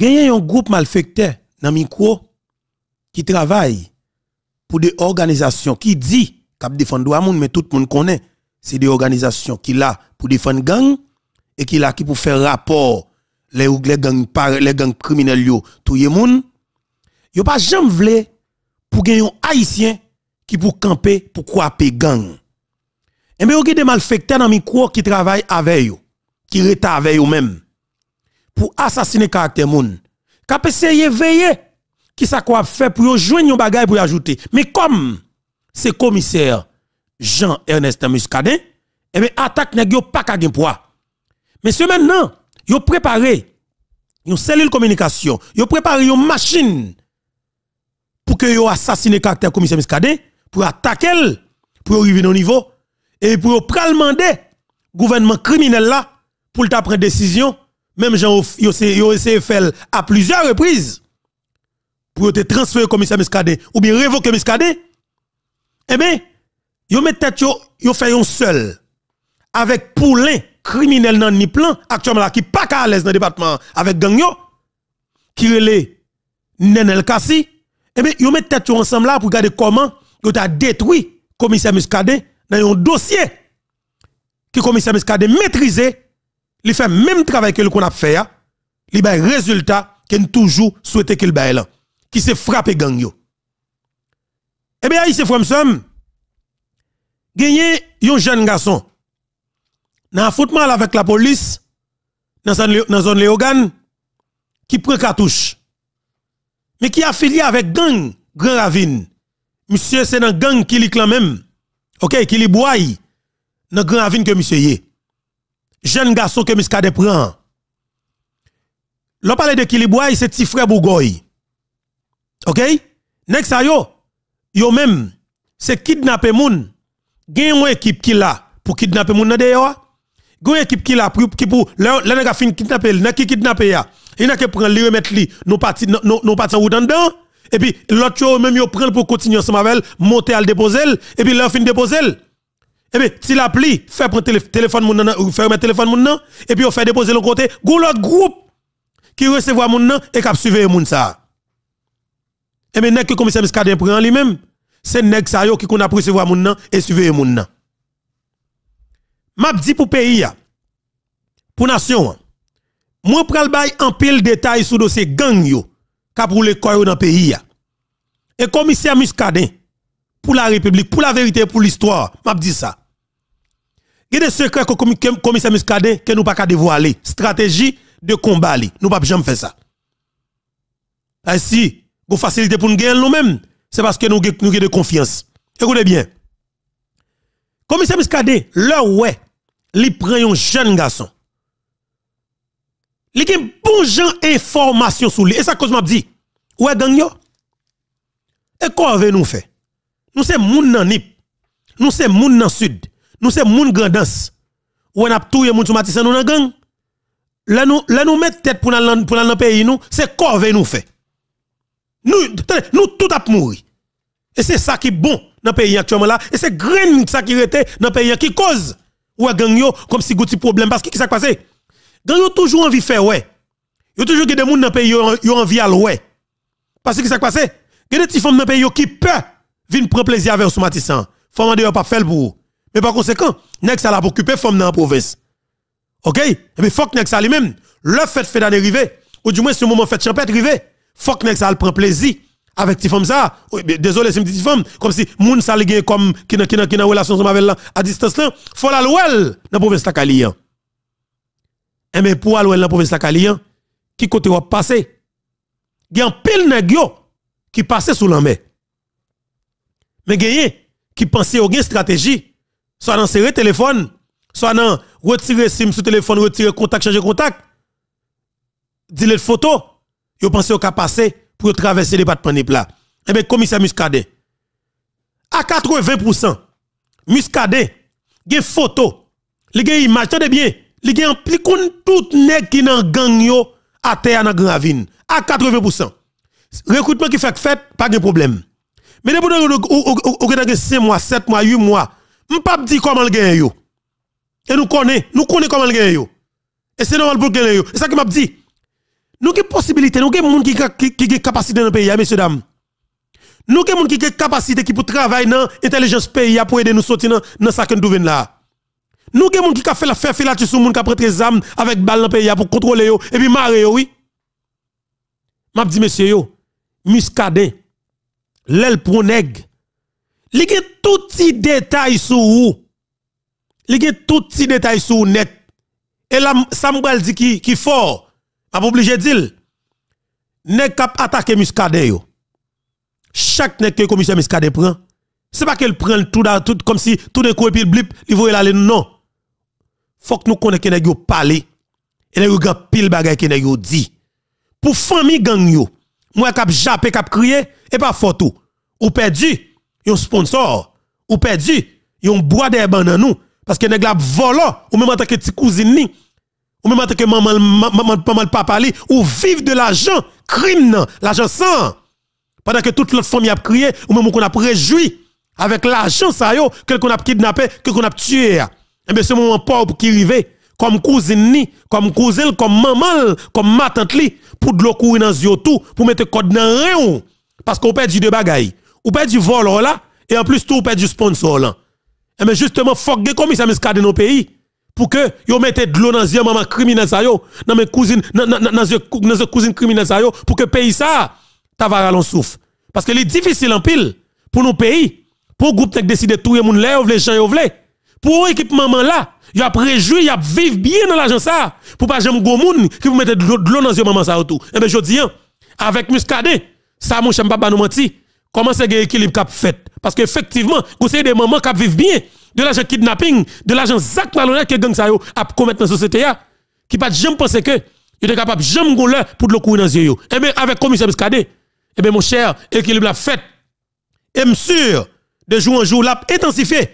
Gagné un groupe malfecteur dans micro qui travaille pour des organisations qui dit monde mais tout le monde connaît c'est des organisations qui là pour défendre gang et qui là qui pour faire rapport. Les les gangs les criminels yo tout le monde yo pas jamais voulu pour gagner un haïtien qui pour camper pour croiser gang. Et bien, il y a des malfaiteurs dans micro qui travaillent avec eux, qui sont avec eux même, pour assassiner caractère moun. Kap essayer veiller, qui ça quoi fait pour joindre un bagage pour ajouter. Mais comme c'est commissaire Jean-Ernest Muscadet, eh bien, attaque pas poids. Mais ce maintenant, yo préparé une cellule communication, yo préparé une machine pour que yo assassine caractère commissaire Muscadet, pour attaquer, pour arriver au niveau et pour demander gouvernement criminel là pour le prendre décision même gens yo essayé faire à plusieurs reprises pour te transférer commissaire Miskade ou bien révoquer Miskade eh bien yo met tête yo fait un seul avec poulain criminel dans ni plan actuellement qui pas à l'aise dans le département avec gang qui relait Nenel Kassi. Eh bien yo met tête ensemble là pour regarder comment yo t'a détruit commissaire Muscadet dans un dossier que commissaire Miskade maîtrisé, il fait même travail que le qu'on a fait, il a résultat qu'il toujours souhaité qu'il baille là, qui s'est frappé gang yo. Eh bien, ici, frère gagné un jeune garçon, dans un avec la police, dans la zone Léogane, qui prend cartouche, mais qui est affilié avec gang Grand Ravine. Monsieur, c'est dans gang qui est même. OK, qui li boy dans grand avenue que monsieur yé. Jeune garçon que monsieur prend. L'on parle de boy, c'est petit frère Bougoy. OK? Next sa yo, yo même c'est kidnapper moun. Gen une équipe qui là pour kidnapper moun nan une équipe qui là pour qui pour le fin kidnapper, nèg qui kidnapper ya. Il n'a que prendre li remettre li, parti parti en dedans et puis l'autre même yo prend pour continuer ensemble avec monter à le déposer et puis leur fin déposer et puis si l'appli fait prendre téléphone moun nan faire mettre téléphone moun nan et puis on fait déposer l'autre côté go l'autre groupe qui recevoir moun nan et cap suivre moun ça. Et mais nèg que commissaire Miskadin prend lui-même? C'est nèg qui qu'on a recevoir moun nan et suivre moun nan. M'a dit pour pays pour nation moi pral bay en pile détail sur dossier gang yo pour le corps dans le pays. Et commissaire Muscadin, pour la République, pour la vérité, pour l'histoire, m'a dit ça. Il y a des secrets que le commissaire Muscadin que nous pas dévoiler. Stratégie de combat, nous pas jamais faire ça. Ainsi, vous facilité pour nous gagner nous-mêmes, c'est parce que nous avons de confiance. Écoutez bien. Commissaire Muscadin, là ouais, il prend un jeune garçon. Il y a bon gens information sur lui. Et ça cause m'a dit, ouais gang. Et quoi avez nous fait? Nous c'est moun nan nip. Nous c'est moun nan sud. Nous c'est moun grandance. Ou on a touye moun sou matisan nous nan gang. Là nous là nous mettre tête pour dans pour dans pays nous, c'est avez nous fait? Nous nous tout a mouri. Et c'est ça qui est bon dans le pays actuellement là et c'est grain ça qui était dans le pays qui cause ouais gang yo comme si gouti problème parce que qui ça passé? Gang yo toujours envie faire ouais. Yo toujours des gens dans pays yo envie à ouais. Parce que ça passe, il y des femmes dans pays qui peuvent venir prendre plaisir avec ce matin. Femmes de pas faire pour Mais par conséquent, nek ça la occuper femme dans la province. OK? Et puis faut que lui-même le fait fait d'arriver ou du moins ce moment fait champêtre arriver, faut que nek ça prend plaisir avec petite femme ça. Désolé, c'est une petite femme comme si moun ça li comme qui n'a qui n'a relation à distance là, faut la louel dans la province Et eh mais pour aller dans la province de qui côté va passer il y a un pile nèg qui passait sous la mer. Mais il qui pensait une stratégie, soit dans serrer téléphone, soit dans retirer SIM sur téléphone, retirer contact, changer contact. Dire photo, yo pensé au cas passer pour traverser les de là. Eh bien, commissaire Muscadet, à 80%, Muscadet, il y a photo, il y a image, attendez bien, il y a tout nèg qui dans gang yo à terre dans grand à 80%. Recrutement qui fait fait, pas de problème. Mais depuis vous 5 mois, 7 mois, 8 mois, pas dire comment le gagne. Et nous connaissons, nous connaissons comment le gagne. Et c'est normal pour gagne. C'est ça que m'a dit. Nous avons possibilité, nous avons gens qui ont capacité dans le pays, messieurs, dames. Nous avons gens qui ont capacité qui pour travailler dans l'intelligence pays pour aider nous sortir dans ce que nous là. Nous avons gens qui ont fait la faire filature sur qui prêté des armes avec balle dans le pays pour contrôler yo et puis marrer oui. M'a dit messieurs yo, muscadet, l'aile pour tout petit détail sur vous. Li gen tout petit détail sur net. Et là ça me dit qui qui fort. Pas obligé dire. Nèg kap attaquer muscadet yo. Chaque nèg que commissaire muscadet prend, c'est pas qu'elle prend tout, tout comme si tout d'un coup et puis blip, il voit là non faut que nous connaissions que nous parler et nous avons pile bagay que nous dit pour famille gang yo moi cap jappé cap crier et pas photo ou perdu un sponsor ou perdu. Un bois des bananes nous. Parce que nèg la volant ou même en tant que petit cousine ni. Ou même en tant que maman maman papa li. Ou vivre de l'argent. Crime l'argent sans. Pendant que toute l'autre famille a crié ou même qu'on a réjoui avec l'argent ça yo que qu'on a kidnappé que qu'on a tué. Et eh bien, ce moment pauvre qui arrive, comme cousine ni, comme cousine, comme maman, comme ma tante li, pour de l'eau courir dans tout, pour mettre code dans rien. Parce qu'on perd du de bagaille. Ou perd du vol là, et en plus tout, perd du sponsor là. Et eh bien, justement, faut que comme ça dans nos pays. Pour que yo mette de l'eau dans yeux maman criminel ça yo, dans mes cousines, dans dans cousines yo, pour que pays ça, ta va en souffle. Parce que c'est difficile en pile pour nos pays, pour groupe décider tout le monde là, les gens pour équipe là, il a préjoui, il a vivre bien dans l'argent ça. Pour pas jamais go moun qui vous mettez de l'eau dans yeux maman ça autour. Et eh bien je dis hein, avec muscadet, ça mon cher pas nous menti. Comment c'est équilibre cap fait? Parce qu'effectivement, vous savez des mamans qui vivent bien. De l'argent kidnapping, de l'argent zac malhonnête que gang ça a commettre dans la société qui pas jamais penser que il est capable jamais go pour de l'eau courir dans yeux. Et eh bien avec commissaire muscadet, et eh bien mon cher, équilibre la fait. Et sûr de jour en jour l'a intensifié.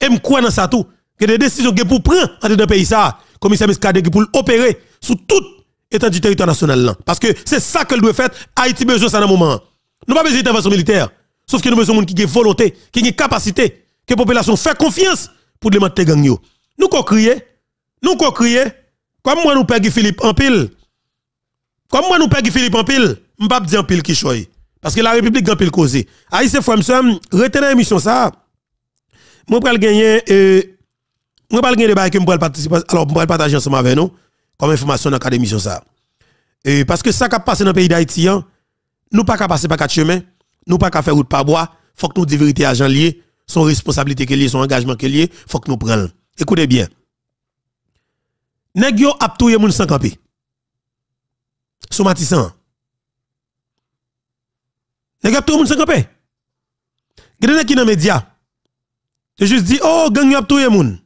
Et me crois dans ça tout. Que des décisions que pour prendre en dans pays ça commissaire Miskade pour opérer sous toute état du territoire national parce que c'est ça qu'elle doit faire. Haïti besoin ça dans moment. Nous pas besoin d'intervention militaire sauf que nous besoin de qui a volonté qui a capacité que la population fait confiance pour démanteler gang yo nous ko crier? Nous ko crier? Comme moi nous perdre Philippe en pile. Comme moi nous perdre Philippe en pile m'pas dire en pile qui choy parce que la République en pile causé frère m'sem retenez émission ça. Moi vais gagner euh moi vais gagner des que moi participer alors moi partager ensemble avec nous comme information dans l'académie sur ça. Et parce que ça qui passe dans le pays d'Haïti hein, nous pas passer par quatre chemins nous pas qu'à faire route par bois faut que nous disions vérité agent lié son responsabilité que lié son engagement que lié faut que nous prenions écoutez bien nèg yo ap touye moun sans camper sous matissan nèg ap touye moun sans camper qui dans média je juste dit, oh, gang yap touye moun.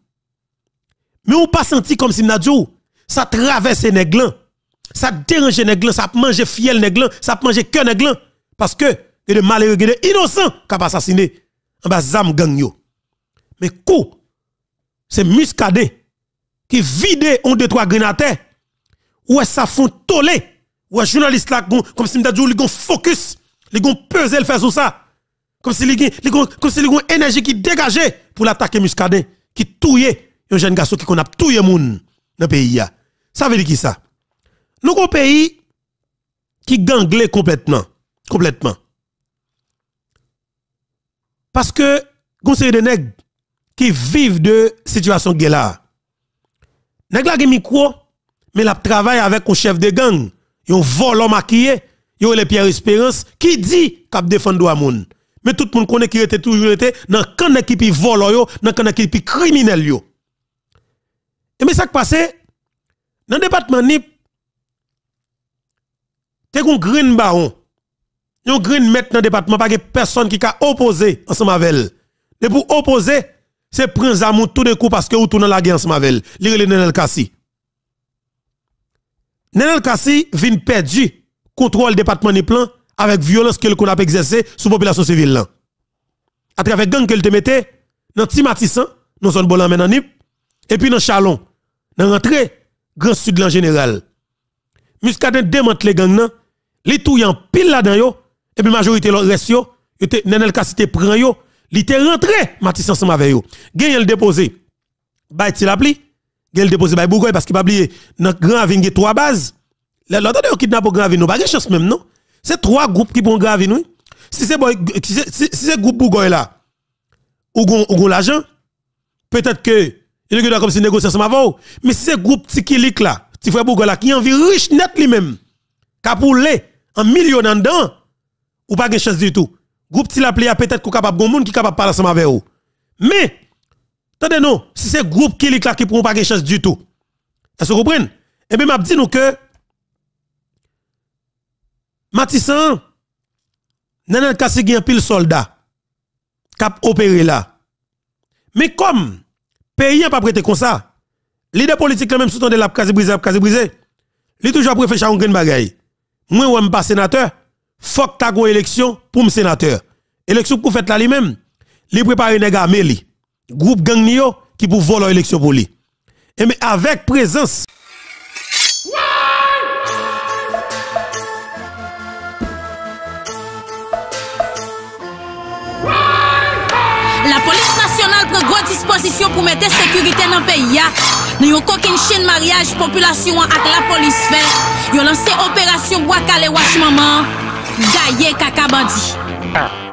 Mais on pas senti comme si Nadjou, ça traverse nèglan. Ça dérange nèglan, ça mange fiel nèglan, ça mange cœur nèglan. Parce que, a des malheureux, des innocents qui ont assassiné en bas zam gang yo. Mais coup, c'est muscadé qui vide on deux trois grenades. Ouais, ça font toller? Ouais, journaliste là, comme si Nadjou, ils focus, ils ont pesé le faire sur ça. Comme si il comme si une énergie qui dégageait pour l'attaquer Muscadet, qui touye un jeune garçon qui a touye moun dans le pays. Ça veut dire qui ça? Nous avons un pays qui ganglé complètement. Complètement. Parce que, conseil de nègres qui vivent de situation de là. Nèg la micro, mais la travaille avec un chef de gang. Yon volant maquillé, yon les Pierre Espérance, qui dit qu'il défend droit moun. Mais tout le monde connaît qu'il était toujours été dans une équipe vol yo, dans une équipe criminel yo. Et mais ça qui passe dans le département NIP t'es un green baron. Un green maître dans le département pas personne qui a opposé ensemble avec elle. Et pour opposer, c'est prendre amour tout de coup parce que vous tournez la guerre ensemble avec elle. Lire Nenel Kassi. Nenel Kassi vient perdu contrôle département NIP plan avec violence qu'elle qu'on a exercé sur la population civile là. À travers gang qu'elle te mettait dans Timatissan, dans zone Bolan maintenant Nip, et puis dans Chalon, dans rentrée Grand Sud en général. Muscadet démonte les gangs touye en pile là-dedans et puis majorité le reste yo, était Nenel Kassité prend yo, li était rentré Matissan ensemble avec yo. Gagne le déposé. Bay ti la pli, gagne le déposé bay Bourgoy parce qu'il pas oublier dans Grand Avenue trois bases L'autre de kidnappé pour Gravino, pas chance même, non? C'est trois groupes qui vont Gravino. Si c'est si c'est groupe Bougoy là, ou gon l'argent, peut-être que il est comme si négocier ensemble avant. Mais si c'est groupe Tikilik là, petit frère Bougoy là, qui envie riche net lui-même, capoulé en million en dedans, ou pas de chance du tout. Groupe Tilapli a peut-être capable de monde qui capable parler ensemble avec vous. Mais, attendez non, si c'est groupe qui là qui pourront pas de chance du tout. Est-ce que vous comprenez? Et bien, m'a dit nous que Matissan, Nanel Kassi un pile soldat cap opéré là. Mais comme pays pas prêté comme ça, leader politique même sous de la case brisé, case brisé, il toujours préféré faire un bagay. Moi, ou pas sénateur, faut que tu élection pour me sénateur. Élection pour faire là lui-même, il prépare une gameli, groupe gang qui pour voler l'élection pour lui. Et mais avec présence prend grande disposition pour mettre sécurité dans le pays. Nous avons aucune chaîne mariage population avec la police fait. Ils ont lancé opération Bois Calais Maman. Gaye kaka bandi.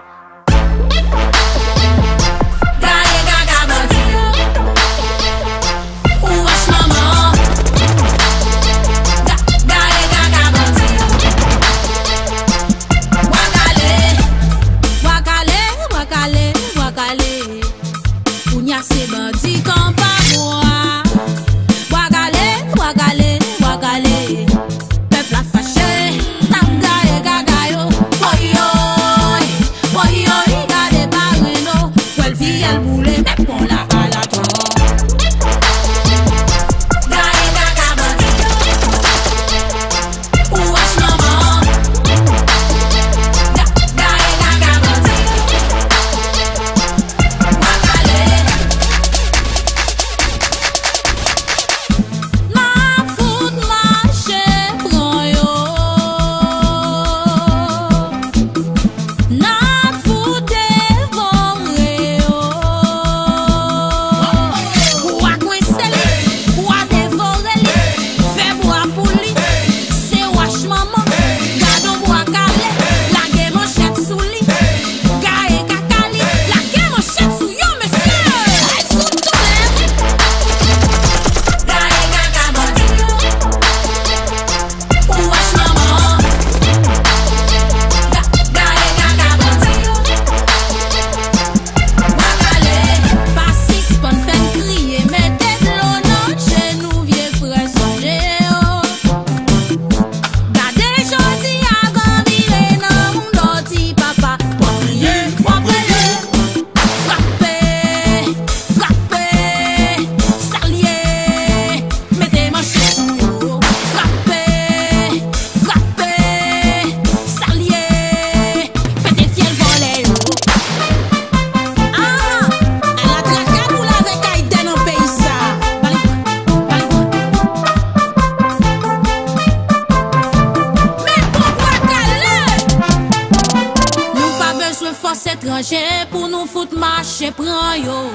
che pran yo.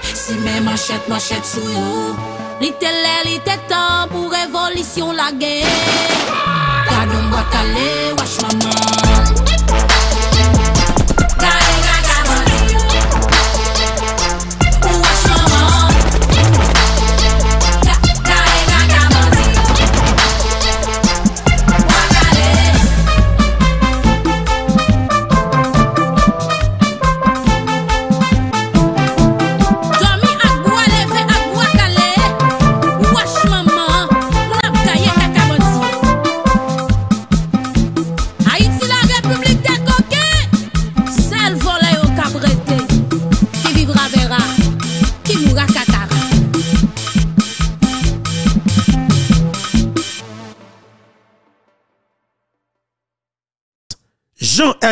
Si men manchet manchet sou yo. Li te lè, li te tan pou revolisyon la gen Gade mbwa tale, wach maman.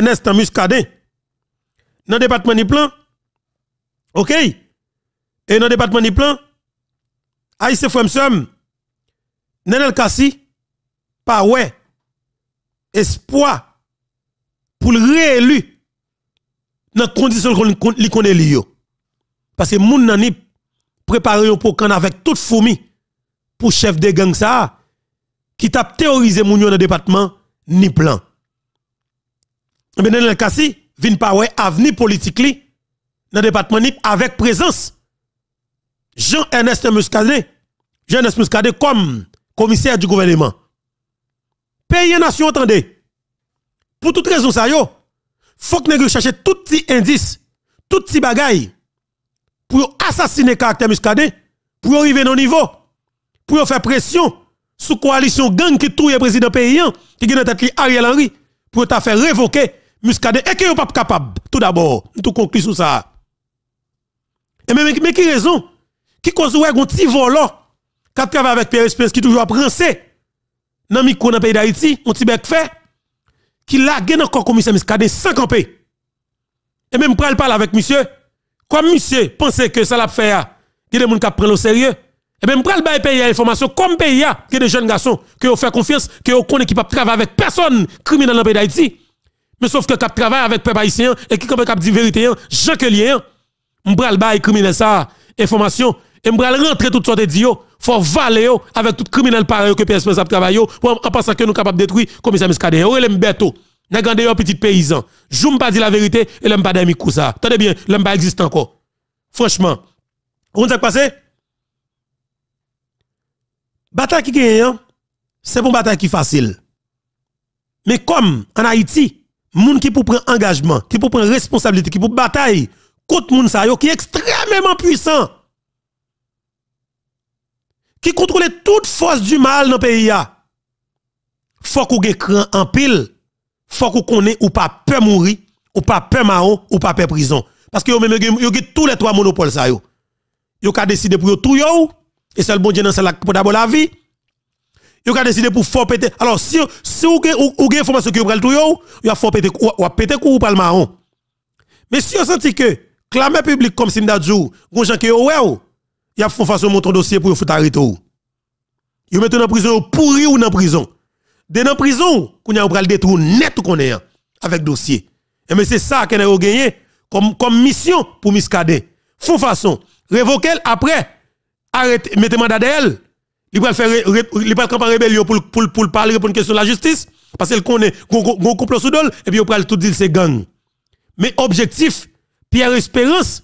Ernest Muscadet, dans le département du plan, ok? Et dans le département du plan, Aïsse Fremsem, Nenel Kassi, pas ouais, espoir pour le réélu dans les conditions qu'on connaît lio. Parce que moun nan préparé pour qu'on avec toute fourmi pour chef de gang ça qui t'a théorisé moun dans le département ni plan. Mais eh dans le cas vin pas ouais avenir politique li dans le département ni avec présence Jean-Ernest Muscadet, Jean-Ernest Muscadet comme commissaire du gouvernement. Pays nation entendez. Pour toute raison ça yo, faut que nous chercher tout petit indice, tout petit bagaille pour assassiner caractère Muscadet, pour arriver au niveau, pour faire pression sous coalition gang qui touye président pays qui gagne tête Ariel Henry pour ta faire révoquer Muscadet et que yo pas capable tout d'abord, tout conclut sur ça. Et mais, mais qui raison? Qui cause ouais un petit volant qui travaille avec Pierre Espèce qui toujours français dans micro dans pays d'Haïti, on petit bec fait qui l'a gagné encore commissaire Muscadet sans camper. Et même pral parler avec monsieur comme monsieur pensait que ça l'a fait il y a des gens qui prennent au sérieux. Et bien, je vais payer l'information comme pays, il y a des jeunes garçons qui ont fait confiance, qui ont connu qui peuvent travailler avec personne criminel dans le pays d'Haïti. Mais sauf que qui travaille avec peuple haïtien et qui peut dire vérité, Jean Kelly, je vais bailler criminel ça, information, et vais rentrer toutes sortes de dio, faut valer avec tout criminel pareil que PSP a travaillé, en pensant que nous de détruire comme ça Miskade. Ou les mbéto. N'a gardé un petit paysan. Ne pas dire la vérité et l'aime pas d'amis ça. Tenez bien, l'aime pas existe encore. Franchement. Vous savez passé? Bataille qui gagne, c'est une bataille qui facile. Mais comme en Haïti, moun qui pour prendre engagement, qui pour prendre responsabilité, qui pour bataille contre moun sa yo qui est extrêmement puissant. Qui contrôle toute force du mal dans le pays Faut qu'on ait cran en pile. Faut qu'on connaisse ou pas peur mourir, ou pas peur marron, ou pas peur prison. Parce que yo même yo tous les trois monopoles ça yo. Yo ka décider pour tout yo et le bon Dieu dans celle pour d'abord la vie. Yo ka décider pour fort péter. Alors si ou ou, ou information que yo pral tout yo, yo fort péter ou pas le marron. Mais si on senti que clamer public comme si m'dadjou, gon gens yo ouais ou, y dossier pour foutre arrêter ou. Yo mettre dans prison pourri ou dans prison. De dans prison, qu'on a pral détruire net qu'on est avec dossier. Et mais c'est ça qu'on a gagné comme comme mission pour Miskade. Font façon révoquer après arrêtez, mettez mandat d'elle. Il va faire, il va rébellion pour, pour, pour parler une question de la justice. Parce qu'elle connaît, gon couple sous et puis il va tout dire c'est gang. Mais objectif, Pierre Espérance,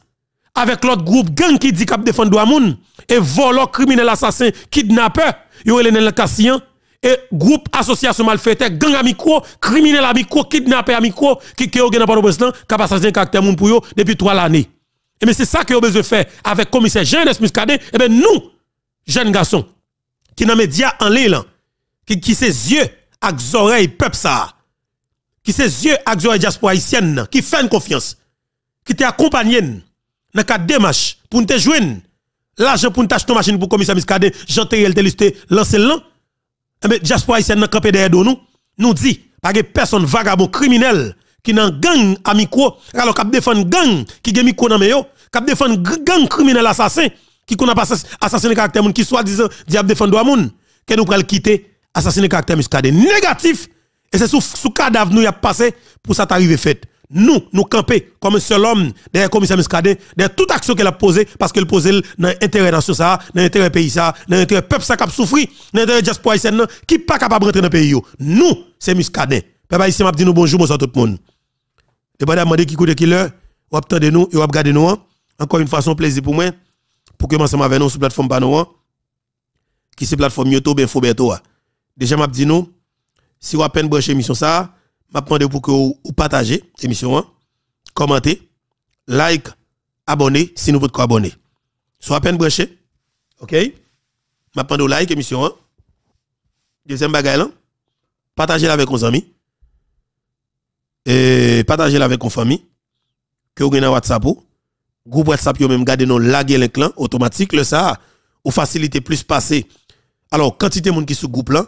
avec l'autre groupe gang qui dit qu'il défend Douamoun, et volant criminel assassin, kidnappeur, il y a le Cassian, et groupe association malfaiteur, gang amico, criminel amico, kidnappeur amico, qui qui a pas de président, qui a passé un caractère pour depuis trois années. Et mais c'est ça que vous besoin faire avec commissaire Jean Muscadet. Et bien nous, jeunes garçons, qui dans médias en ligne, qui, qui ses yeux avec oreilles peuple ça, qui ses yeux avec oreilles diaspora haïtienne, qui fait confiance, qui t'accompagne dans le cadre démarche pour te joindre, l'argent pour nous acheter une machine pour commissaire Muscadet, Jean Terrel te listé, lancer là. Eh bien, diaspora haïtienne dans campé derrière nous, nous dit, pas que personne vagabond criminel qui nan gang amiko alors k'ap défend gang qui gen miko nan meyo k'ap défend gang criminel assassin qui qu'on a assassiné caractère moun qui soit disant diable défendre moun. Que nous pral quitter assassiner caractère muscade négatif. Et c'est sous sous cadavre nous y a passé pour ça t'arriver fait. Nous nous camper comme un seul homme derrière commissaire Muscadet derrière toute action qu'elle a posée parce qu'elle posait dans l'intérêt nation ça dans l'intérêt pays ça dans l'intérêt peuple ça qui a souffri dans l'intérêt diaspora haïtienne qui pas capable de rentrer dans pays nous c'est Muscadet papa ici m'a dit nous bonjour bonsoir tout le monde. Et pas demander qui coûte qui l'heure, ou attendre nous et ou regarder nous. Hein. Encore une un plaisir pour moi pour que ensemble avec nous sur plateforme Pano hein. qui c'est plateforme YouTube bien Foberto. Hein. Déjà m'a dit nous si vous avez peine brancher émission ça, m'a demandé pour que vous partagez l'émission, commentez, like, abonnez si nous pouvez abonner. Soit à peine branché. OK M'a demandé like émission Deuxième bagaille là, partagez avec vos amis et partagez avec vos famille que vous avez WhatsApp groupe WhatsApp yo même garder non laguer clans automatique le ça ou faciliter plus passer alors quantité monde qui sous groupe là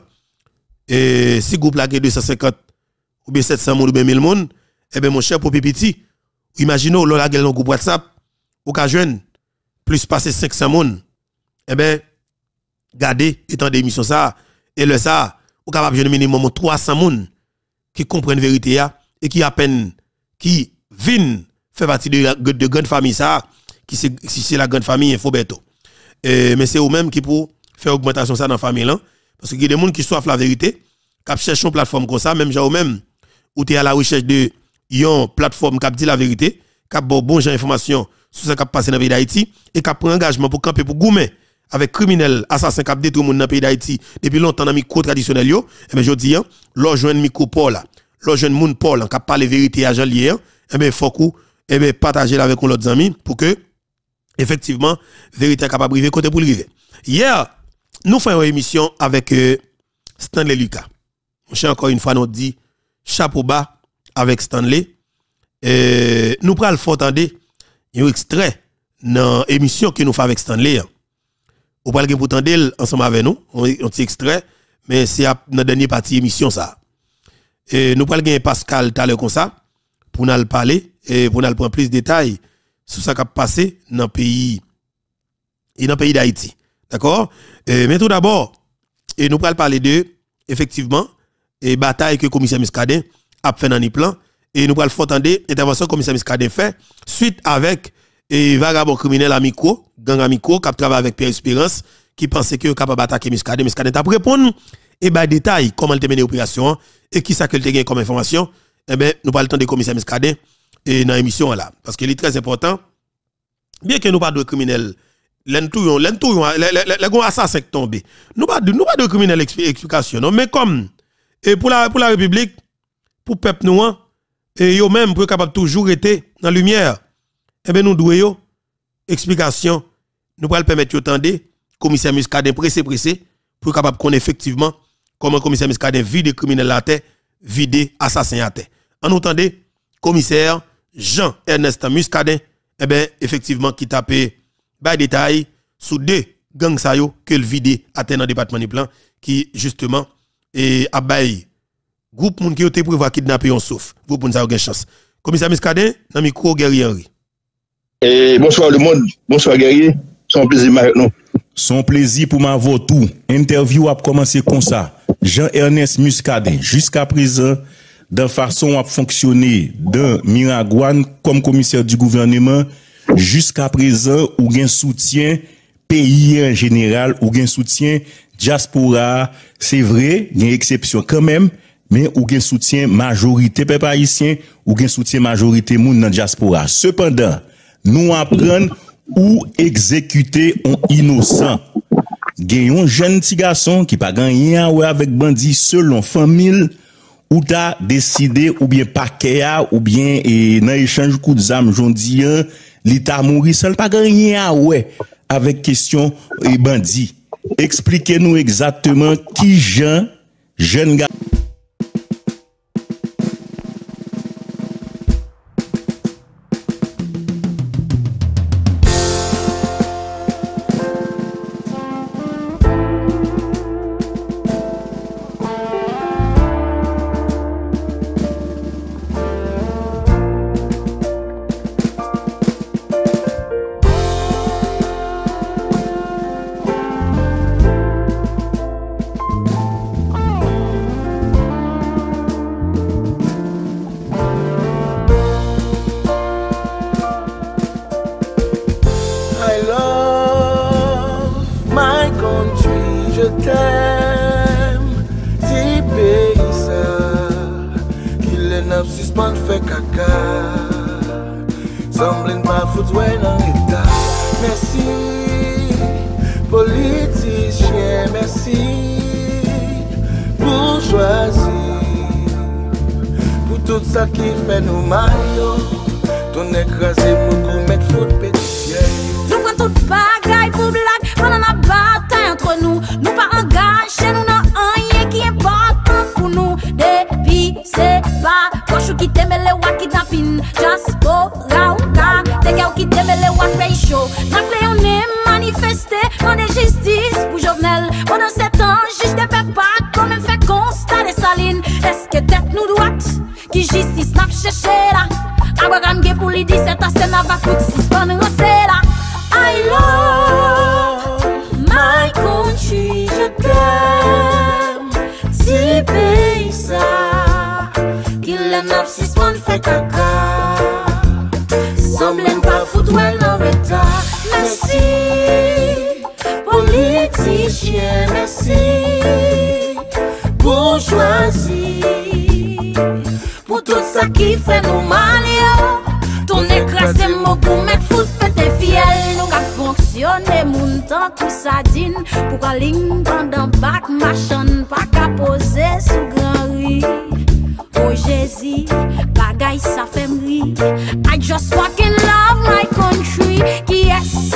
et si groupe là 250 ou bien 700 monde ou bien 1000 monde eh bien mon cher pour pipiti imaginez là laguer dans groupe WhatsApp ou ka jeune plus passer 500 monde eh bien gardez étant d'émission ça et le ça ou capable jeune minimum 300 monde qui comprennent vérité et qui à qui viennent faire partie de, de grande famille ça qui c'est la grande famille Infoberto. mais c'est eux même qui pour faire augmentation ça dans la famille là Parce qu'il y a des gens qui soif la vérité, qui cherchent une plateforme comme ça, même genre même, où tu à la recherche de une plateforme qui dit la vérité, qui bon bon information sur ce qui passé dans le pays d'Haïti, et qui prend engagement pour camper pour goumer avec criminels, assassins qui détruit le monde dans le pays d'Haïti depuis longtemps dans micro traditionnel, et bien je dis, l'on joue un micro Paul là, l'on joue un Paul qui a parlé vérité à Jean Lier, et bien il faut et bien partager avec nos amis pour que, effectivement, vérité capable de côté pour arriver. Hier, nous faisons une émission avec euh, Stanley Lucas. Mon encore une fois, nous dit chapeau bas avec Stanley. Euh, nous prenons le entendre un extrait dans l'émission que nous faisons avec Stanley. Vous pouvez pour ensemble avec nous, un petit extrait, mais c'est dans la dernière partie de l'émission ça. Et nous prenons Pascal tout pour nous parler et pour nous prendre plus de détails sur ce qui a passé dans le pays et dans le pays d'Haïti. D'accord? Mais tout d'abord, nous allons parler de, effectivement, et bataille que le commissaire Muscadet a fait dans les plans. Et nous allons entendre l'intervention que le commissaire Muscadet fait suite avec et vagabond criminel amico, gang amico, qui travaille avec Pierre Espérance, qui pensait que capable d'attaquer Muscadet. Muscadet a répondre et bah détail comment il a mené l'opération et qui ça que gagné comme information. Eh bien, nous parlons de commissaire Muscadet et dans l'émission là. Parce qu'il est très important. Bien que nous parlons de criminels les gros assassins tombés. Nous pas de, nous pas de criminel explication, non, mais comme, et pour la, pour la République, pour peuple noir, et yo même pour capable toujours être dans la lumière, eh bien nous devons explication, nous le permettre de commissaire Muscadet pressé pressé, pour capable qu'on effectivement comment commissaire Muscadet vide criminel la terre, vide assassin à terre. En entendez, commissaire Jean-Ernest Muscadet, eh bien effectivement qui tapé des détail sur deux gangs sa yo que le vide atteint dans le département du plan qui justement et a bay groupe moun qui été prévoir kidnapper on sauf. Groupe moun sa une chance. Commissaire Miskadin dans micro guerrier et bonsoir le monde. Bonsoir guerrier. Son plaisir non. Son plaisir pour m'avoir tout. Interview a commencé comme ça. Jean-Ernest Muscadet jusqu'à présent dan fason ap fonksyonè dan Miragwan kom komiser di gouvernement, jiska prezan ou gen soutyen peyi en general, ou gen soutyen diaspora, se vre, gen eksepsyon kanmem, men ou gen soutyen majorite pe parisyen, ou gen soutyen majorite moun nan diaspora. Sependan, nou apren ou ekzekute on inosan. Gen yon jen ti gason ki pa gan yon wè avèk bandi selon famil, ou ta deside ou bien pakea ou bien e, nan echange kou d'zam jondi an, li ta mouri sel pa ganyen a we avek kesyon e bandi. Eksplike nou ekzatman ki jan, jen ga... ki temele wak kidnapping Just go round ka Teke ou ki temele wak pay show. Nakle yon ne manifeste. Mande justice pou jovenel. Mande setan jij de pe pa Komen fe konsta de salin Eske tet nou dwat Ki justice nap cheshe la Abagam ge pou li di Seta sena va fout si span sa ki fè nou mal yo. Ton ekrasè mò pou mèk fout pète fiel. Nou kap fonksyonè moun tan kou sa din Pou ka ling pandan bak machan Pa ka pose sou gran ri. O Jezi, bagay sa fèm ri. I just fucking love my country. Ki yes